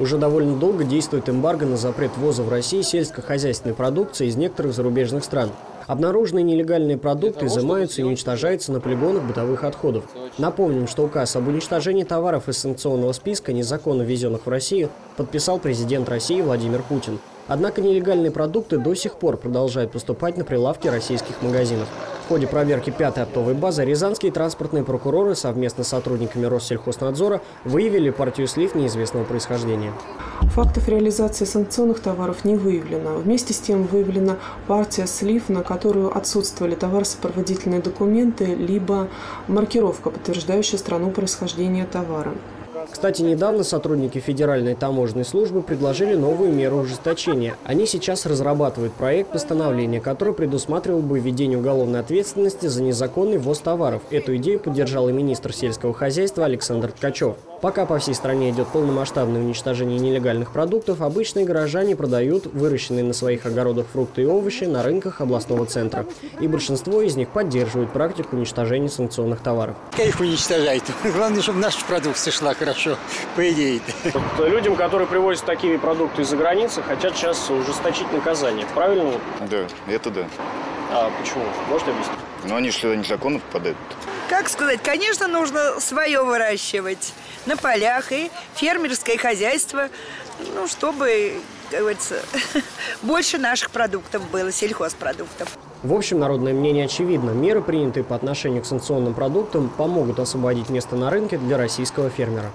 Уже довольно долго действует эмбарго на запрет ввоза в Россию сельскохозяйственной продукции из некоторых зарубежных стран. Обнаруженные нелегальные продукты изымаются и уничтожаются на полигонах бытовых отходов. Напомним, что указ об уничтожении товаров из санкционного списка, незаконно ввезенных в Россию, подписал президент России Владимир Путин. Однако нелегальные продукты до сих пор продолжают поступать на прилавки российских магазинов. В ходе проверки пятой оптовой базы рязанские транспортные прокуроры совместно с сотрудниками Россельхознадзора выявили партию слив неизвестного происхождения. Фактов реализации санкционных товаров не выявлено. Вместе с тем выявлена партия слив, на которую отсутствовали товаросопроводительные документы, либо маркировка, подтверждающая страну происхождения товара. Кстати, недавно сотрудники Федеральной таможенной службы предложили новую меру ужесточения. Они сейчас разрабатывают проект постановления, который предусматривал бы введение уголовной ответственности за незаконный ввоз товаров. Эту идею поддержал и министр сельского хозяйства Александр Ткачев. Пока по всей стране идет полномасштабное уничтожение нелегальных продуктов, обычные горожане продают выращенные на своих огородах фрукты и овощи на рынках областного центра. И большинство из них поддерживают практику уничтожения санкционных товаров. Их уничтожают. Главное, чтобы наша продукция шла хорошо, по идее. Вот людям, которые привозят такие продукты из-за границы, хотят сейчас ужесточить наказание. Правильно? Да, это да. А почему? Можете объяснить? Но они же сюда незаконно попадают. Как сказать, конечно, нужно свое выращивать на полях и фермерское хозяйство, ну, чтобы, как говорится, больше наших продуктов было, сельхозпродуктов. В общем, народное мнение очевидно. Меры, принятые по отношению к санкционным продуктам, помогут освободить место на рынке для российского фермера.